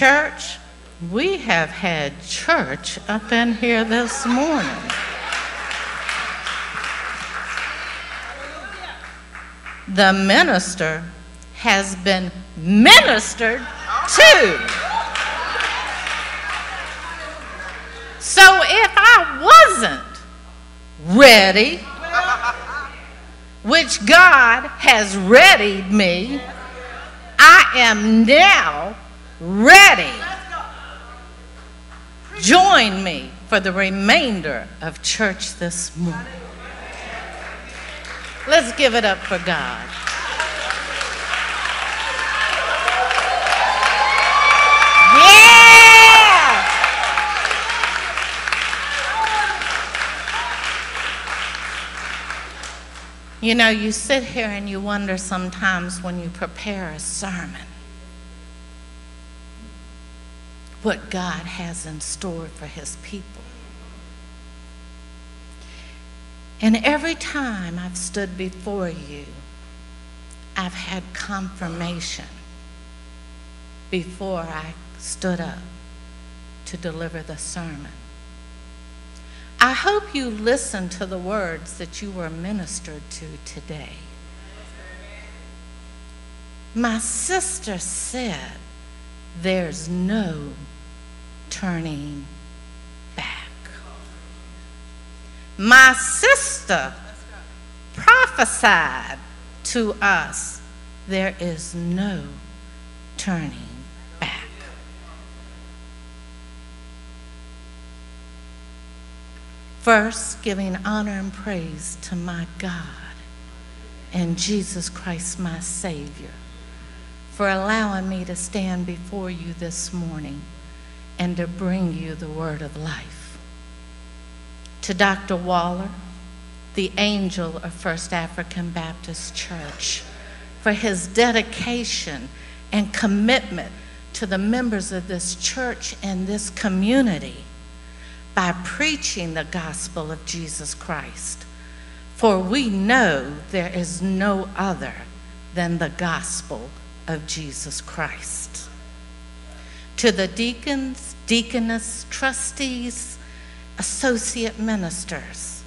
Church, we have had church up in here this morning. The minister has been ministered to. So if I wasn't ready, which God has readied me, I am now ready. Join me for the remainder of church this morning. Let's give it up for God. You know, you sit here and you wonder sometimes when you prepare a sermon what God has in store for his people. And every time I've stood before you, I've had confirmation before I stood up to deliver the sermon. I hope you listened to the words that you were ministered to today. My sister said, There's no turning back. My sister prophesied to us, There is no turning back. First, giving honor and praise to my God and Jesus Christ, my Savior, for allowing me to stand before you this morning and to bring you the word of life. To Dr. Waller, the angel of First African Baptist Church, for his dedication and commitment to the members of this church and this community by preaching the gospel of Jesus Christ. For we know there is no other than the gospel of Jesus Christ. To the deacons, deaconess, trustees, associate ministers,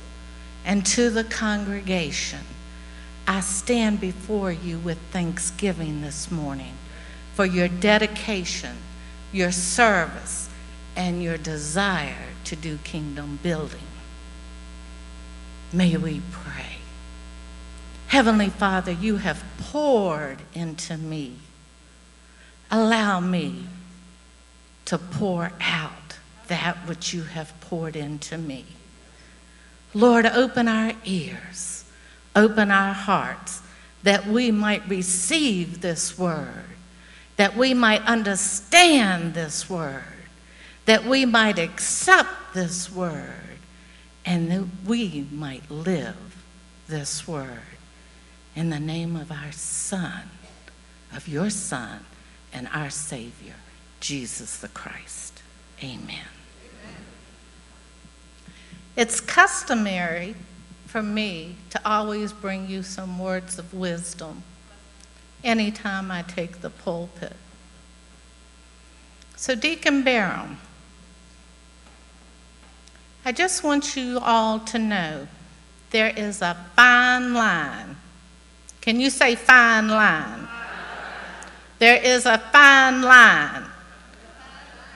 and to the congregation, I stand before you with thanksgiving this morning for your dedication, your service, and your desire to do kingdom building. May we pray. Heavenly Father, you have poured into me. Allow me to pour out that which you have poured into me. Lord, open our ears, open our hearts, that we might receive this word, that we might understand this word, that we might accept this word, and that we might live this word. In the name of our Son, of your Son, and our Savior, Jesus the Christ. Amen. It's customary for me to always bring you some words of wisdom anytime I take the pulpit. So, Deacon Barham, I just want you all to know there is a fine line. Can you say fine line? There is a fine line.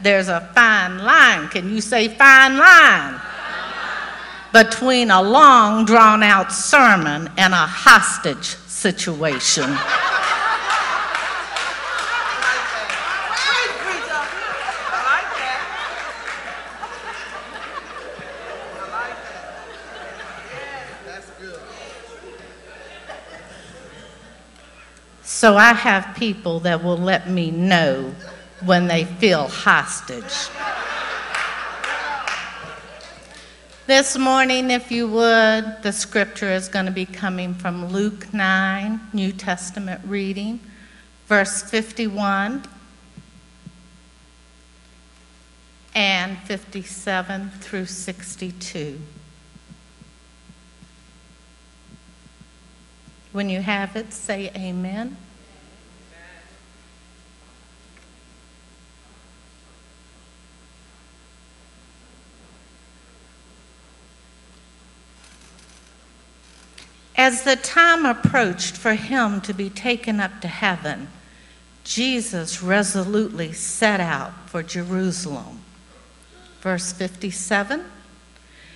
There's a fine line. Can you say fine line? Between a long, drawn out sermon and a hostage situation. So I have people that will let me know when they feel hostage. This morning, if you would, the scripture is going to be coming from Luke 9, New Testament reading, verse 51 and 57 through 62. When you have it, say amen. As the time approached for him to be taken up to heaven, Jesus resolutely set out for Jerusalem. Verse 57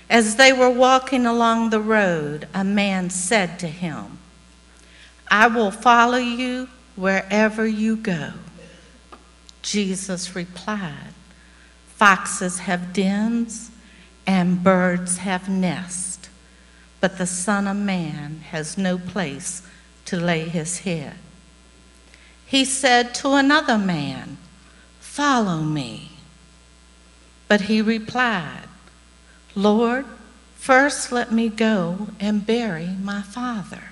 As they were walking along the road, a man said to him, I will follow you wherever you go. Jesus replied, Foxes have dens and birds have nests, but the Son of Man has no place to lay his head. He said to another man, Follow me. But he replied, Lord, first let me go and bury my father.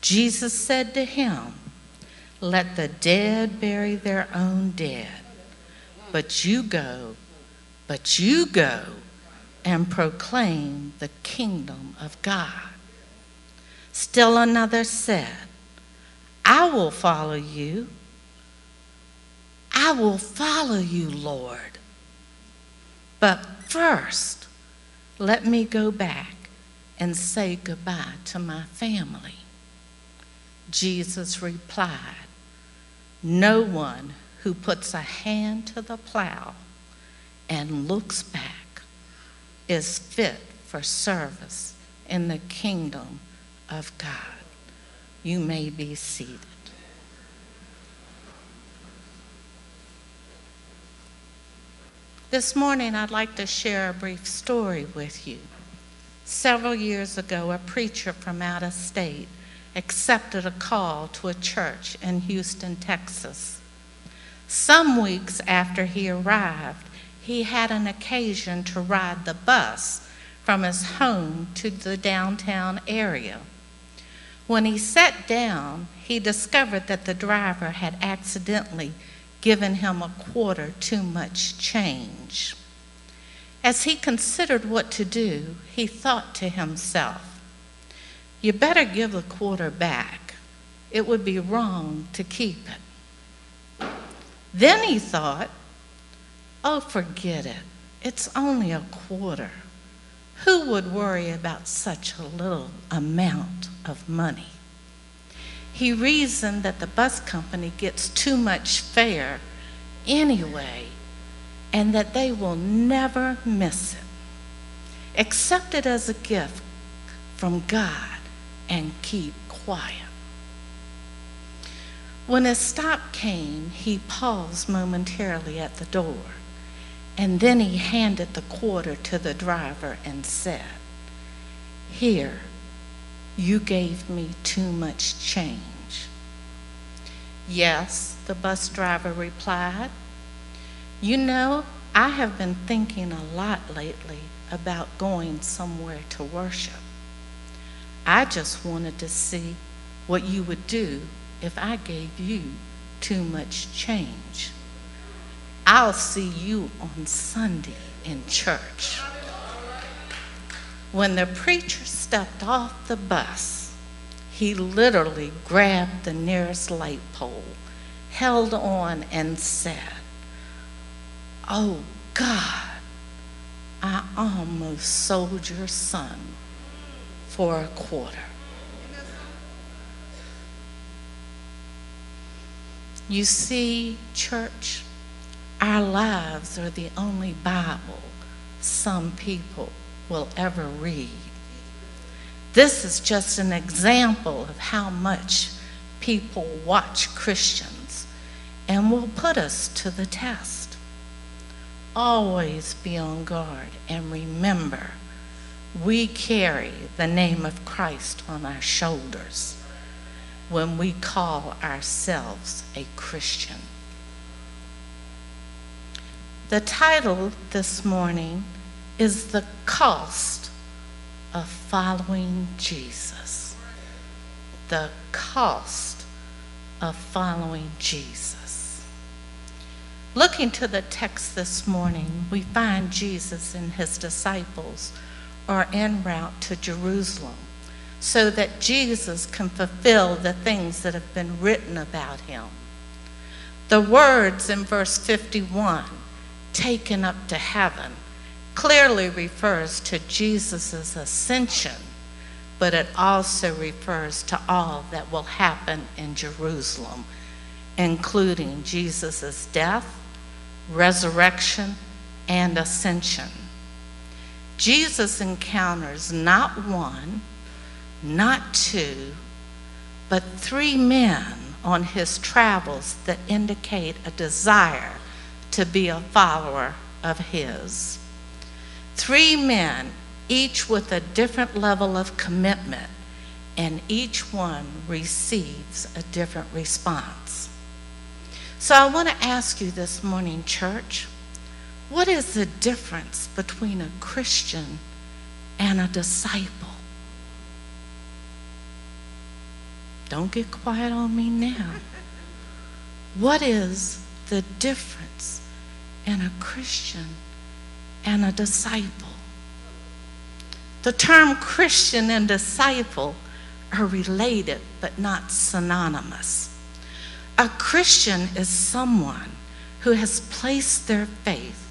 Jesus said to him, Let the dead bury their own dead, but you go, but you go and proclaim the kingdom of God. Still another said, I will follow you. I will follow you, Lord. But first, let me go back and say goodbye to my family. Jesus replied, No one who puts a hand to the plow and looks back is fit for service in the kingdom of God. You may be seated. This morning, I'd like to share a brief story with you. Several years ago, a preacher from out of state accepted a call to a church in Houston, Texas. Some weeks after he arrived, he had an occasion to ride the bus from his home to the downtown area. When he sat down, he discovered that the driver had accidentally given him a quarter too much change. As he considered what to do, he thought to himself, you better give the quarter back. It would be wrong to keep it. Then he thought, oh, forget it. It's only a quarter. Who would worry about such a little amount of money? He reasoned that the bus company gets too much fare anyway and that they will never miss it. Accept it as a gift from God and keep quiet. When a stop came, he paused momentarily at the door, and then he handed the quarter to the driver and said, Here, you gave me too much change. Yes, the bus driver replied. You know, I have been thinking a lot lately about going somewhere to worship. I just wanted to see what you would do if I gave you too much change. I'll see you on Sunday in church. When the preacher stepped off the bus, he literally grabbed the nearest light pole, held on, and said, Oh God, I almost sold your son for a quarter. You see, church, our lives are the only Bible some people will ever read. This is just an example of how much people watch Christians and will put us to the test. Always be on guard and remember we carry the name of Christ on our shoulders when we call ourselves a Christian. The title this morning is The Cost of Following Jesus. The Cost of Following Jesus. Looking to the text this morning, we find Jesus and his disciples are en route to Jerusalem so that Jesus can fulfill the things that have been written about him. The words in verse 51, taken up to heaven, clearly refers to Jesus' ascension, but it also refers to all that will happen in Jerusalem, including Jesus' death, resurrection, and ascension. Jesus encounters not one, not two, but three men on his travels that indicate a desire to be a follower of his. Three men, each with a different level of commitment, and each one receives a different response. So I want to ask you this morning, church, what is the difference between a Christian and a disciple? Don't get quiet on me now. What is the difference in a Christian and a disciple? The term Christian and disciple are related but not synonymous. A Christian is someone who has placed their faith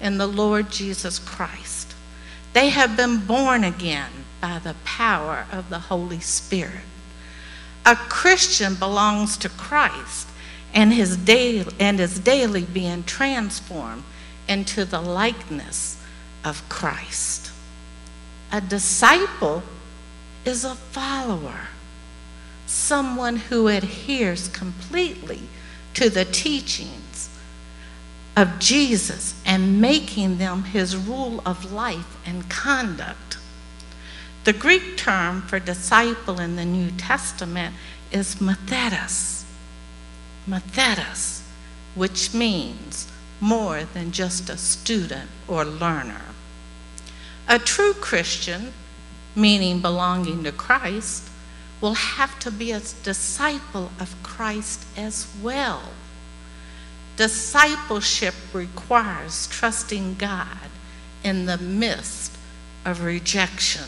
in the Lord Jesus Christ. They have been born again by the power of the Holy Spirit. A Christian belongs to Christ and, his daily, and is daily being transformed into the likeness of Christ. A disciple is a follower, someone who adheres completely to the teachings of Jesus and making them his rule of life and conduct. The Greek term for disciple in the New Testament is mathetes, mathetes, which means more than just a student or learner. A true Christian, meaning belonging to Christ, will have to be a disciple of Christ as well. Discipleship requires trusting God in the midst of rejection.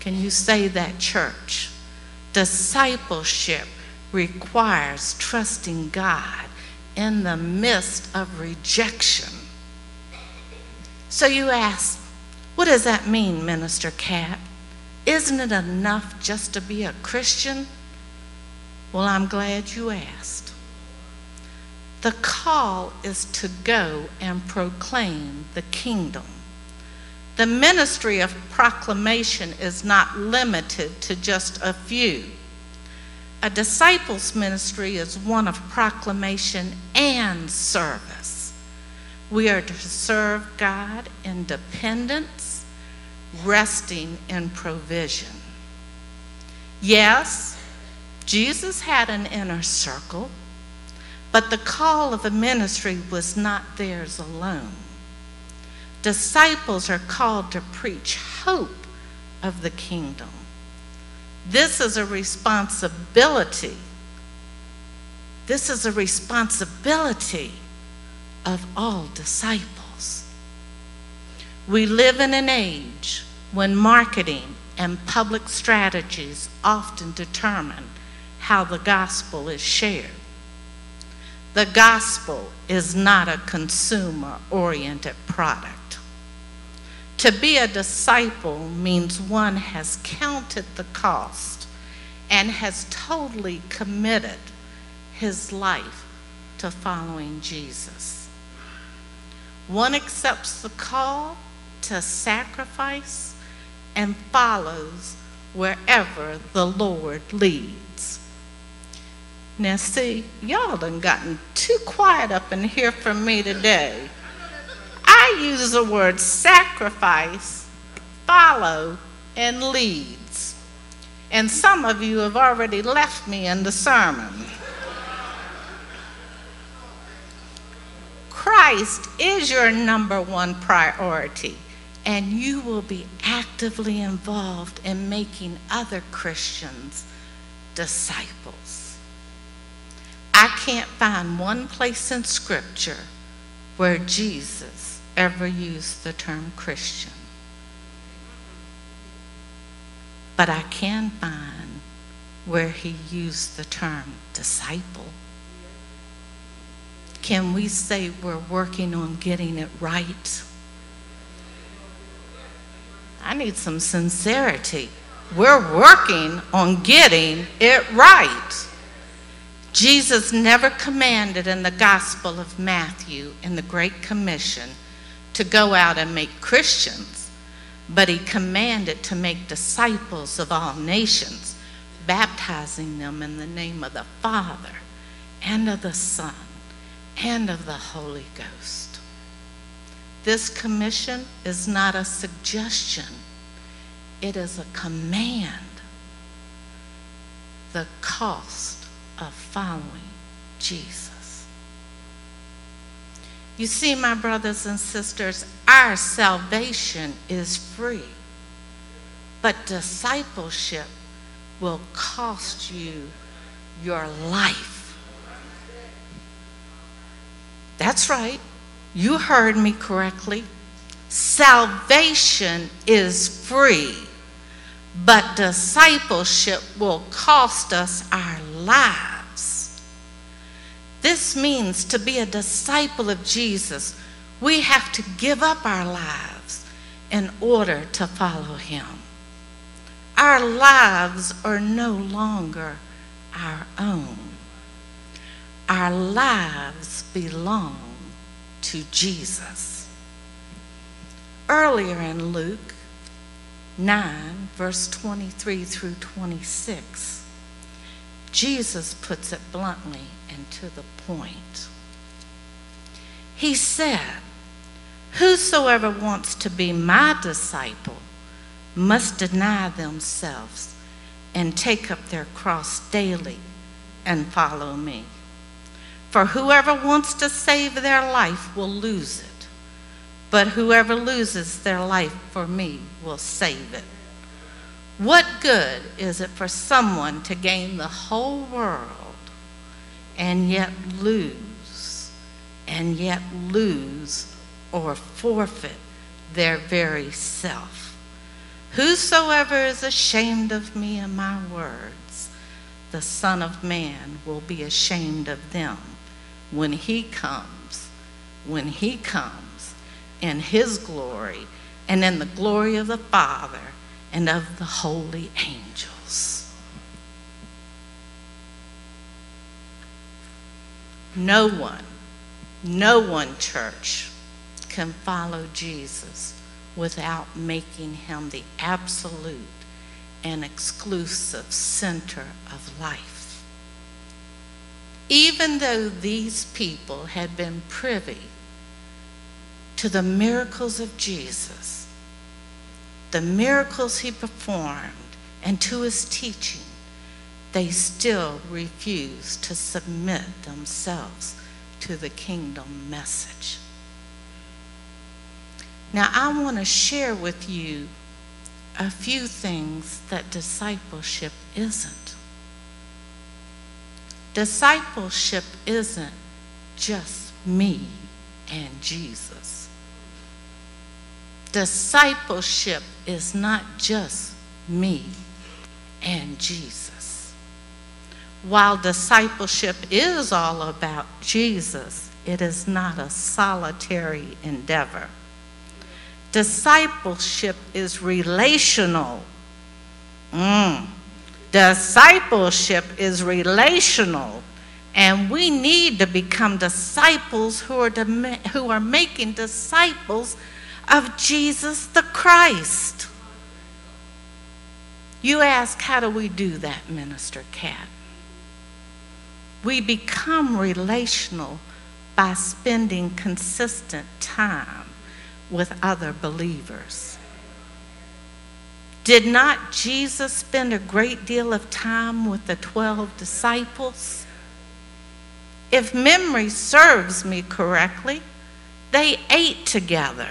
Can you say that, church? Discipleship requires trusting God in the midst of rejection. So you ask, what does that mean, Minister Cat? Isn't it enough just to be a Christian? Well, I'm glad you asked. The call is to go and proclaim the kingdom. The ministry of proclamation is not limited to just a few. A disciples' ministry is one of proclamation and service. We are to serve God in dependence, resting in provision. Yes, Jesus had an inner circle, but the call of a ministry was not theirs alone. Disciples are called to preach hope of the kingdom. This is a responsibility. This is a responsibility of all disciples. We live in an age when marketing and public strategies often determine how the gospel is shared. The gospel is not a consumer oriented product. To be a disciple means one has counted the cost and has totally committed his life to following Jesus. One accepts the call to sacrifice and follows wherever the Lord leads. Now, see, y'all done gotten too quiet up in here for me today. I use the word sacrifice, follow, and leads. And some of you have already left me in the sermon. Christ is your number one priority, and you will be actively involved in making other Christians disciples. I can't find one place in Scripture where Jesus ever used the term Christian. But I can find where he used the term disciple. Can we say we're working on getting it right? I need some sincerity. we're working on getting it right. Jesus never commanded in the Gospel of Matthew in the Great Commission to go out and make Christians, but he commanded to make disciples of all nations, baptizing them in the name of the Father and of the Son and of the Holy Ghost. This commission is not a suggestion, it is a command. The cost of following Jesus. You see, my brothers and sisters, our salvation is free, but discipleship will cost you your life. That's right. You heard me correctly. Salvation is free, but discipleship will cost us our lives. This means to be a disciple of Jesus, we have to give up our lives in order to follow him. Our lives are no longer our own. Our lives belong to Jesus. Earlier in Luke 9, verse 23 through 26, Jesus puts it bluntly and to the point. He said, Whosoever wants to be my disciple must deny themselves and take up their cross daily and follow me. For whoever wants to save their life will lose it, but whoever loses their life for me will save it. What good is it for someone to gain the whole world and yet lose, and yet lose or forfeit their very self? Whosoever is ashamed of me and my words, the Son of Man will be ashamed of them when he comes, when he comes in his glory and in the glory of the Father and of the holy angels. No one, no one church can follow Jesus without making him the absolute and exclusive center of life. Even though these people had been privy to the miracles of Jesus, the miracles he performed, and to his teaching, they still refuse to submit themselves to the kingdom message. Now, I want to share with you a few things that discipleship isn't. Discipleship isn't just me and Jesus. Discipleship is not just me and Jesus. While discipleship is all about Jesus, it is not a solitary endeavor. Discipleship is relational. Mm. Discipleship is relational, and we need to become disciples who are, who are making disciples of Jesus the Christ. You ask, how do we do that, Minister Cat? We become relational by spending consistent time with other believers. Did not Jesus spend a great deal of time with the 12 disciples? If memory serves me correctly, they ate together.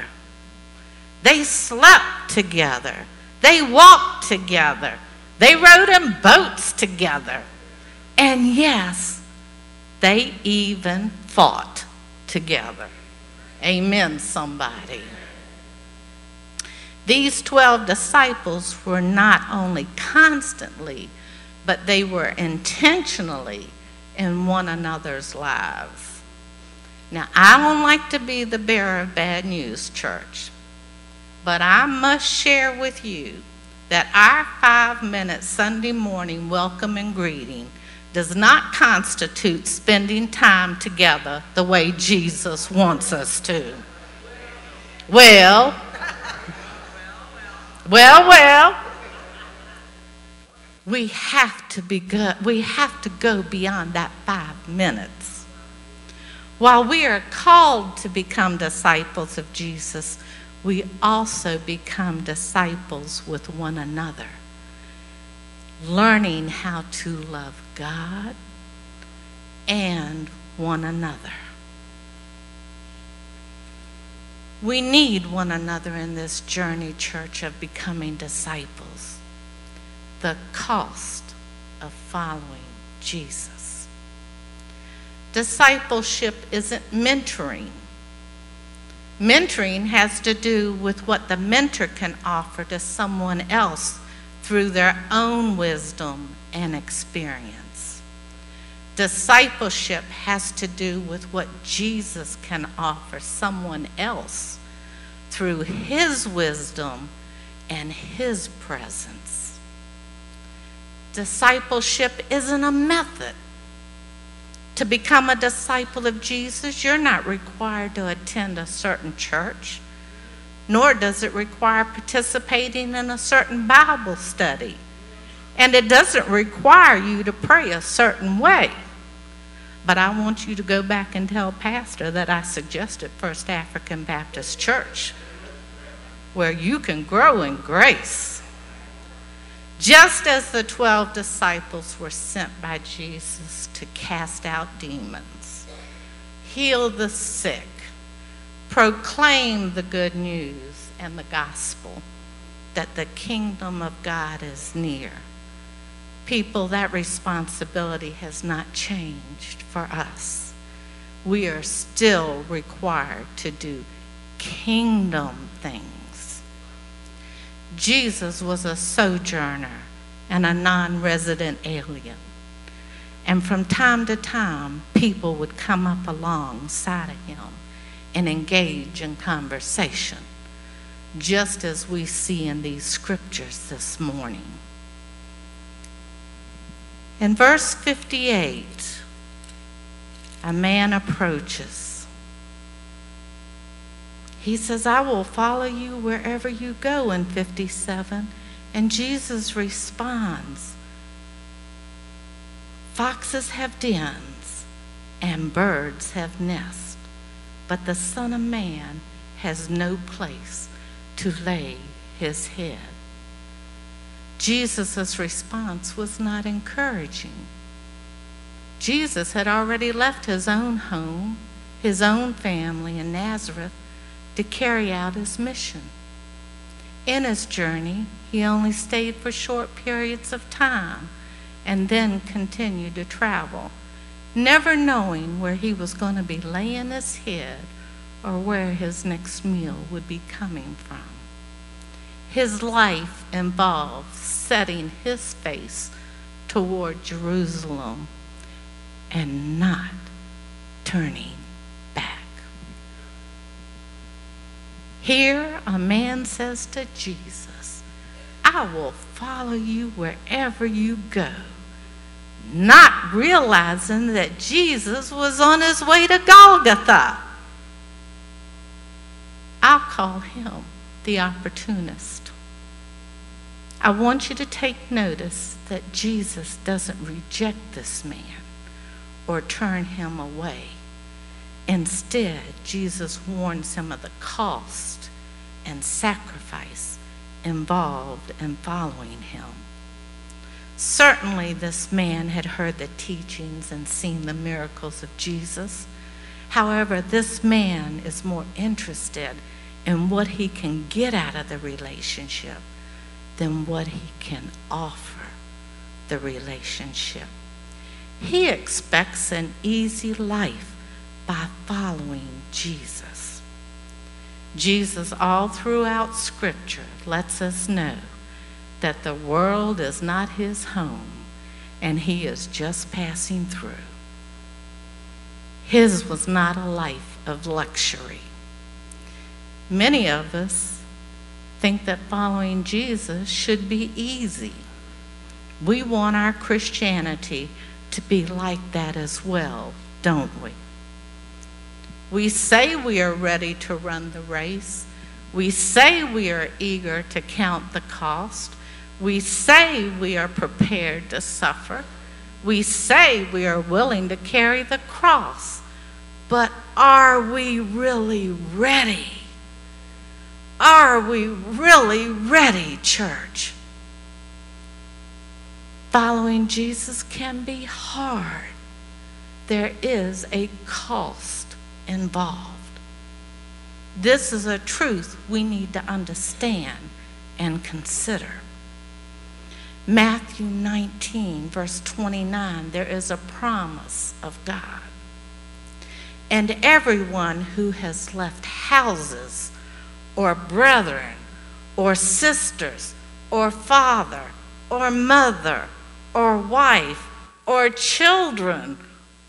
They slept together. They walked together. They rode in boats together. And yes, they even fought together. Amen, somebody. These 12 disciples were not only constantly, but they were intentionally in one another's lives. Now, I don't like to be the bearer of bad news, church, but I must share with you that our five minute Sunday morning welcome and greeting does not constitute spending time together the way Jesus wants us to. Well, well, well, we have to be good. We have to go beyond that five minutes. While we are called to become disciples of Jesus, we also become disciples with one another, learning how to love God and one another. We need one another in this journey, church, of becoming disciples. The cost of following Jesus. Discipleship isn't mentoring. Mentoring has to do with what the mentor can offer to someone else through their own wisdom and experience. Discipleship has to do with what Jesus can offer someone else through his wisdom and his presence. Discipleship isn't a method to become a disciple of Jesus, you're not required to attend a certain church, nor does it require participating in a certain Bible study. And it doesn't require you to pray a certain way. But I want you to go back and tell Pastor that I suggested First African Baptist Church, where you can grow in grace. Just as the 12 disciples were sent by Jesus to cast out demons, heal the sick, proclaim the good news and the gospel that the kingdom of God is near. People, that responsibility has not changed for us. We are still required to do kingdom things Jesus was a sojourner and a non resident alien. And from time to time, people would come up alongside of him and engage in conversation, just as we see in these scriptures this morning. In verse 58, a man approaches he says, I will follow you wherever you go in 57. And Jesus responds, Foxes have dens and birds have nests, but the Son of Man has no place to lay his head. Jesus' response was not encouraging. Jesus had already left his own home, his own family in Nazareth, to carry out his mission. In his journey, he only stayed for short periods of time and then continued to travel, never knowing where he was going to be laying his head or where his next meal would be coming from. His life involved setting his face toward Jerusalem and not turning back. Here, a man says to Jesus, I will follow you wherever you go, not realizing that Jesus was on his way to Golgotha. I'll call him the opportunist. I want you to take notice that Jesus doesn't reject this man or turn him away. Instead, Jesus warns him of the cost and sacrifice involved in following him. Certainly, this man had heard the teachings and seen the miracles of Jesus. However, this man is more interested in what he can get out of the relationship than what he can offer the relationship. He expects an easy life by following Jesus. Jesus, all throughout Scripture, lets us know that the world is not his home and he is just passing through. His was not a life of luxury. Many of us think that following Jesus should be easy. We want our Christianity to be like that as well, don't we? We say we are ready to run the race. We say we are eager to count the cost. We say we are prepared to suffer. We say we are willing to carry the cross. But are we really ready? Are we really ready, church? Following Jesus can be hard. There is a cost involved. This is a truth we need to understand and consider. Matthew 19, verse 29, there is a promise of God. And everyone who has left houses, or brethren, or sisters, or father, or mother, or wife, or children,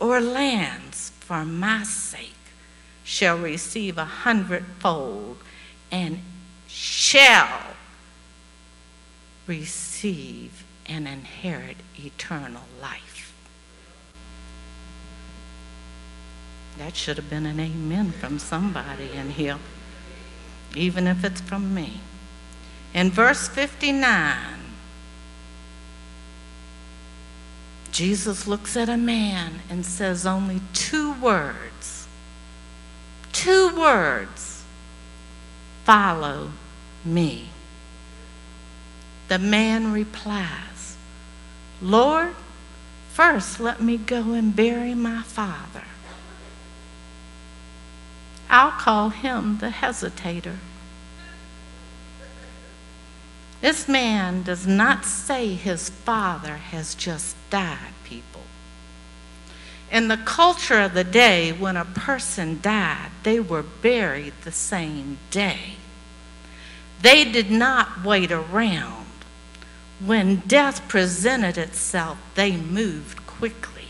or lands for my sake shall receive a hundredfold and shall receive and inherit eternal life. That should have been an amen from somebody in here even if it's from me. In verse 59, Jesus looks at a man and says only two words. Two words. Follow me. The man replies, Lord, first let me go and bury my father. I'll call him the hesitator. This man does not say his father has just died, people. In the culture of the day, when a person died, they were buried the same day. They did not wait around. When death presented itself, they moved quickly.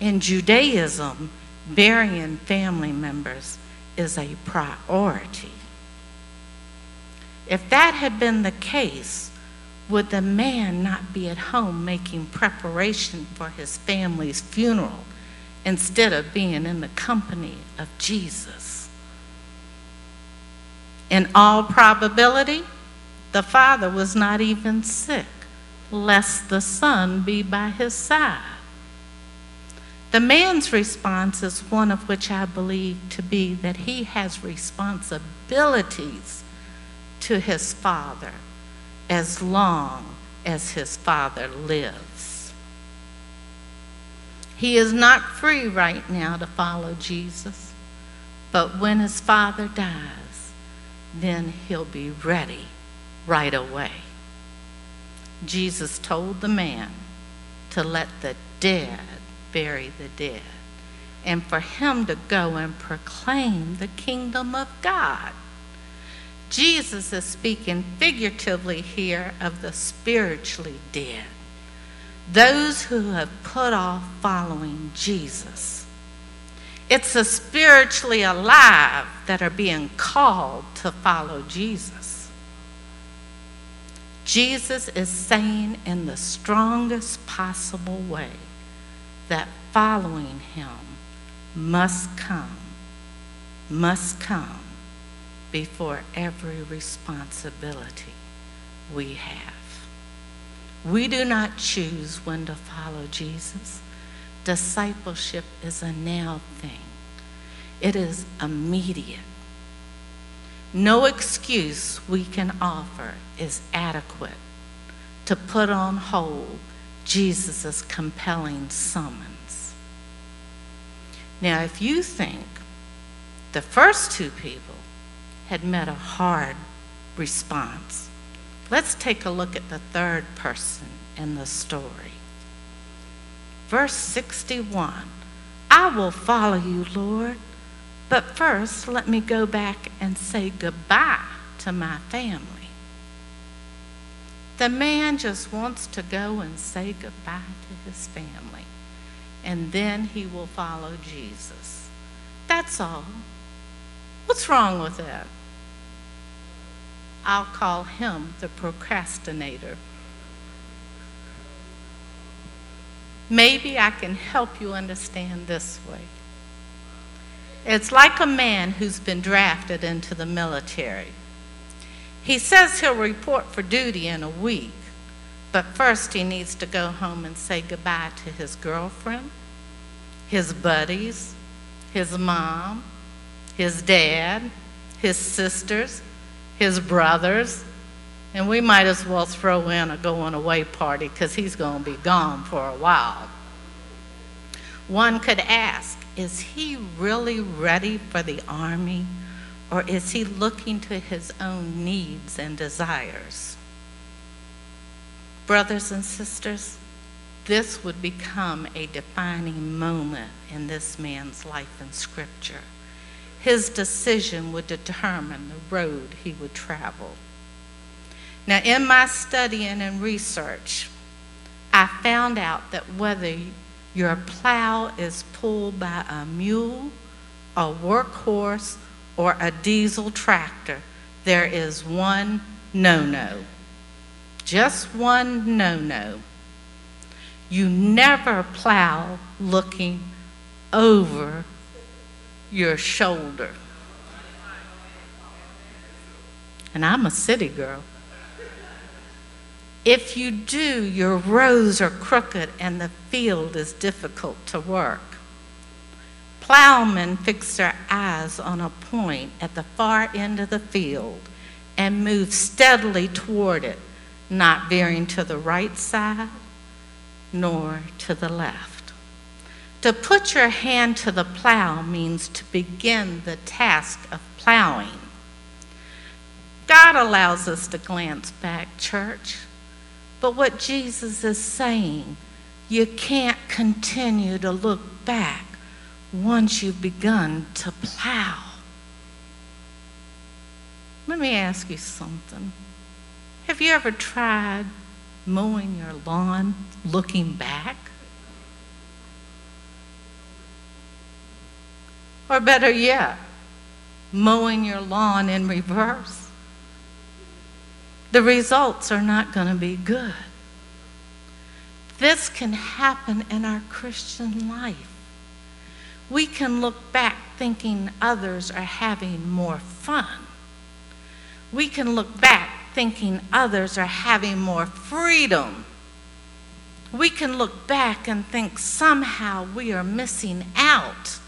In Judaism, burying family members is a priority. If that had been the case, would the man not be at home making preparation for his family's funeral instead of being in the company of Jesus? In all probability, the father was not even sick, lest the son be by his side. The man's response is one of which I believe to be that he has responsibilities to his father as long as his father lives. He is not free right now to follow Jesus, but when his father dies, then he'll be ready right away. Jesus told the man to let the dead bury the dead, and for him to go and proclaim the kingdom of God. Jesus is speaking figuratively here of the spiritually dead, those who have put off following Jesus. It's the spiritually alive that are being called to follow Jesus. Jesus is saying in the strongest possible way that following him must come, must come before every responsibility we have. We do not choose when to follow Jesus. Discipleship is a now thing, it is immediate. No excuse we can offer is adequate to put on hold Jesus' compelling summons. Now, if you think the first two people had met a hard response, let's take a look at the third person in the story. Verse 61 I will follow you, Lord, but first let me go back and say goodbye to my family. The man just wants to go and say goodbye to his family, and then he will follow Jesus. That's all. What's wrong with that? I'll call him the procrastinator. Maybe I can help you understand this way. It's like a man who's been drafted into the military. He says he'll report for duty in a week, but first he needs to go home and say goodbye to his girlfriend, his buddies, his mom, his dad, his sisters, his brothers, and we might as well throw in a going away party because he's going to be gone for a while. One could ask, is he really ready for the army or is he looking to his own needs and desires? Brothers and sisters, this would become a defining moment in this man's life in Scripture. His decision would determine the road he would travel. Now, in my studying and research, I found out that whether your plow is pulled by a mule, a workhorse, or a diesel tractor, there is one no no. Just one no no. You never plow looking over your shoulder. And I'm a city girl. If you do, your rows are crooked and the field is difficult to work. Plowmen fix their eyes on a point at the far end of the field and move steadily toward it, not veering to the right side nor to the left. To put your hand to the plow means to begin the task of plowing. God allows us to glance back, church. But what Jesus is saying, you can't continue to look back once you've begun to plow. Let me ask you something. Have you ever tried mowing your lawn looking back? Or better yet, mowing your lawn in reverse? the results are not going to be good. This can happen in our Christian life. We can look back thinking others are having more fun. We can look back thinking others are having more freedom. We can look back and think somehow we are missing out.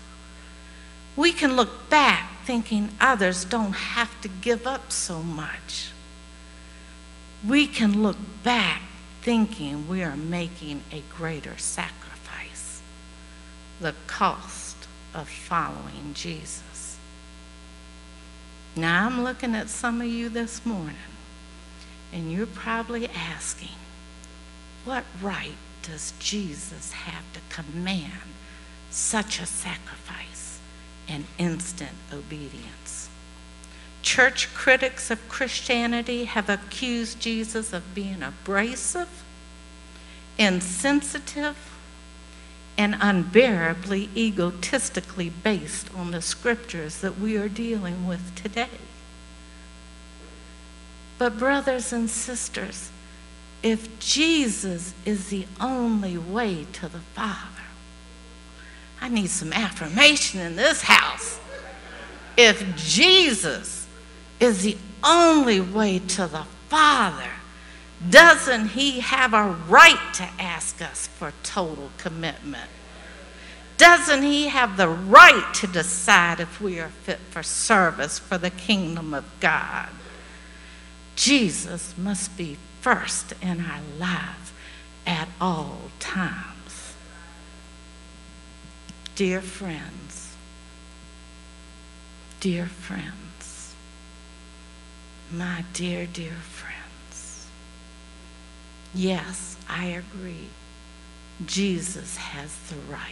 We can look back thinking others don't have to give up so much we can look back thinking we are making a greater sacrifice the cost of following Jesus. Now, I'm looking at some of you this morning, and you're probably asking, what right does Jesus have to command such a sacrifice and instant obedience? Church critics of Christianity have accused Jesus of being abrasive, insensitive, and unbearably egotistically based on the scriptures that we are dealing with today. But, brothers and sisters, if Jesus is the only way to the Father, I need some affirmation in this house. If Jesus is the only way to the Father, doesn't He have a right to ask us for total commitment? Doesn't He have the right to decide if we are fit for service for the kingdom of God? Jesus must be first in our lives at all times. Dear friends, dear friends, my dear, dear friends, yes, I agree. Jesus has the right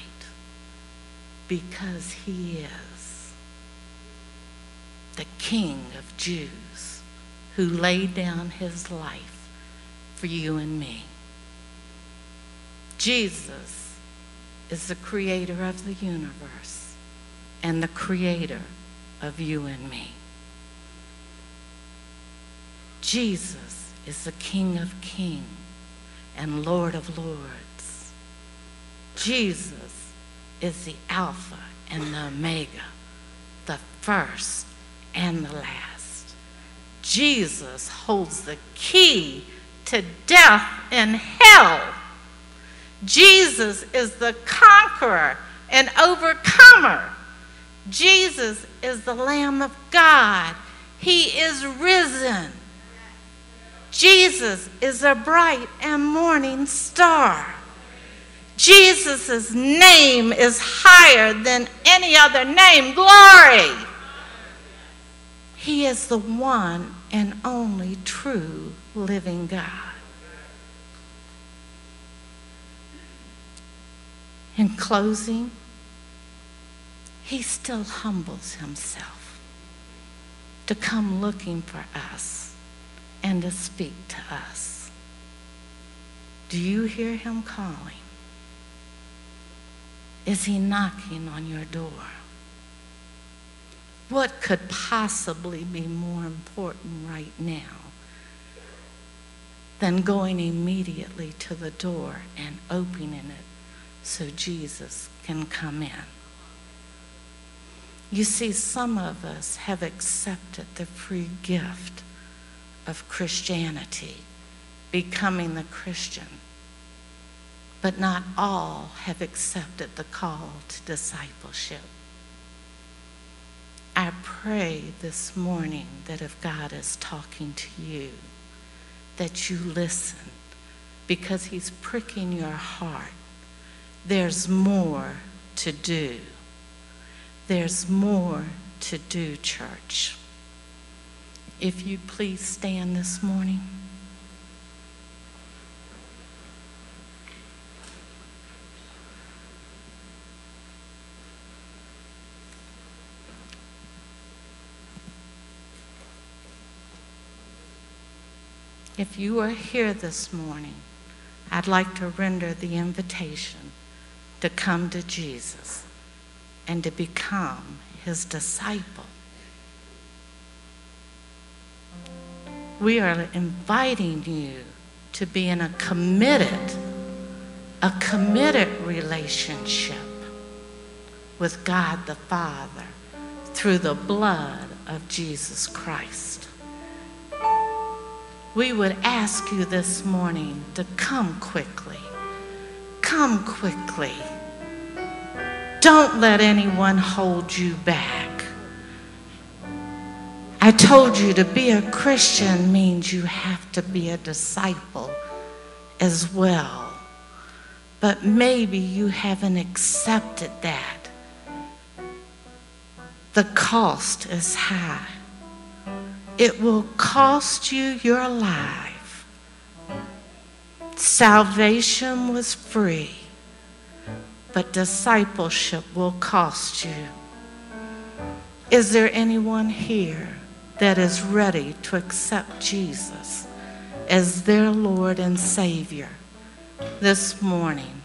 because he is the King of Jews who laid down his life for you and me. Jesus is the creator of the universe and the creator of you and me. Jesus is the King of kings and Lord of lords. Jesus is the Alpha and the Omega, the first and the last. Jesus holds the key to death and hell. Jesus is the conqueror and overcomer. Jesus is the Lamb of God. He is risen. Jesus is a bright and morning star. Jesus' name is higher than any other name. Glory. He is the one and only true living God. In closing, he still humbles himself to come looking for us and to speak to us. Do you hear him calling? Is he knocking on your door? What could possibly be more important right now than going immediately to the door and opening it so Jesus can come in? You see, some of us have accepted the free gift of Christianity, becoming the Christian, but not all have accepted the call to discipleship. I pray this morning that if God is talking to you, that you listen because he's pricking your heart. There's more to do. There's more to do, church. If you please stand this morning. If you are here this morning, I'd like to render the invitation to come to Jesus and to become his disciple. We are inviting you to be in a committed, a committed relationship with God the Father through the blood of Jesus Christ. We would ask you this morning to come quickly. Come quickly. Don't let anyone hold you back. I told you to be a Christian means you have to be a disciple as well. But maybe you haven't accepted that. The cost is high. It will cost you your life. Salvation was free but discipleship will cost you. Is there anyone here that is ready to accept Jesus as their Lord and Savior this morning?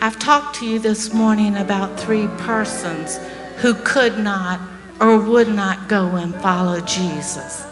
I've talked to you this morning about three persons who could not or would not go and follow Jesus.